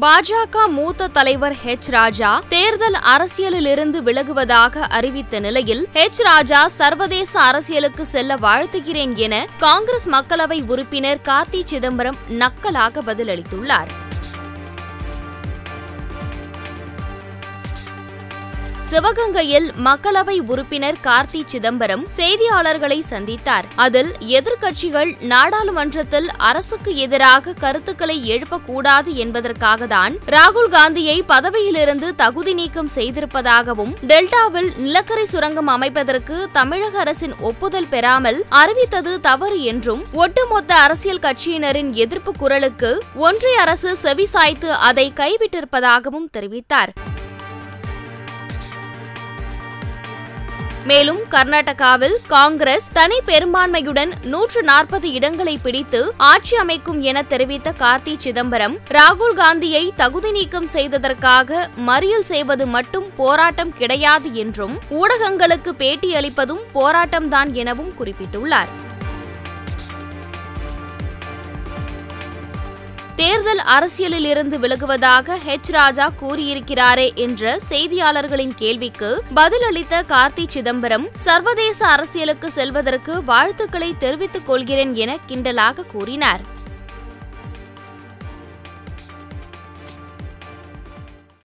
பாஜக மூத்த தலைவர் ஹெச் ராஜா தேர்தல் அரசியலிலிருந்து விலகுவதாக அறிவித்த நிலையில் ஹெச் ராஜா சர்வதேச அரசியலுக்கு செல்ல வாழ்த்துகிறேன் என காங்கிரஸ் மக்களவை உறுப்பினர் கார்த்தி சிதம்பரம் நக்கலாக பதிலளித்துள்ளார். சிவகங்கையில் மக்களவை உறுப்பினர் கார்த்தி சிதம்பரம் செய்தியாளர்களை சந்தித்தார். அதில் எதிர்க்கட்சிகள் நாடாளுமன்றத்தில் அரசுக்கு எதிராக கருத்துக்களை எழுப்பக்கூடாது என்பதற்காக தான் ராகுல் காந்தியை பதவியிலிருந்து தகுதி நீக்கம் செய்திருப்பதாகவும் டெல்டாவில் நிலக்கரி சுரங்கம் அமைப்பதற்கு தமிழக அரசின் ஒப்புதல் பெறாமல் அறிவித்தது தவறு என்றும் ஒட்டுமொத்த அரசியல் கட்சியினரின் எதிர்ப்பு குரலுக்கு ஒன்றிய அரசு செவிசாய்த்து அதை கைவிட்டிருப்பதாகவும் தெரிவித்தார். மேலும் கர்நாடகாவில் காங்கிரஸ் தனி பெரும்பான்மையுடன் நூற்று நாற்பது இடங்களை பிடித்து ஆட்சி அமைக்கும் என தெரிவித்த கார்த்தி சிதம்பரம் ராகுல் காந்தியை தகுதி நீக்கம் செய்ததற்காக மறியல் செய்வது மட்டும் போராட்டம் கிடையாது என்றும் ஊடகங்களுக்கு பேட்டியளிப்பதும் போராட்டம்தான் எனவும் குறிப்பிட்டுள்ளார். தேர்தல் அரசியலில் இருந்து விலகுவதாக ஹெச் ராஜா கூறியிருக்கிறாரே என்ற செய்தியாளர்களின் கேள்விக்கு பதிலளித்த கார்த்தி சிதம்பரம் சர்வதேச அரசியலுக்கு செல்வதற்கு வாழ்த்துக்களை தெரிவித்துக் கொள்கிறேன் என கிண்டலாக கூறினார்.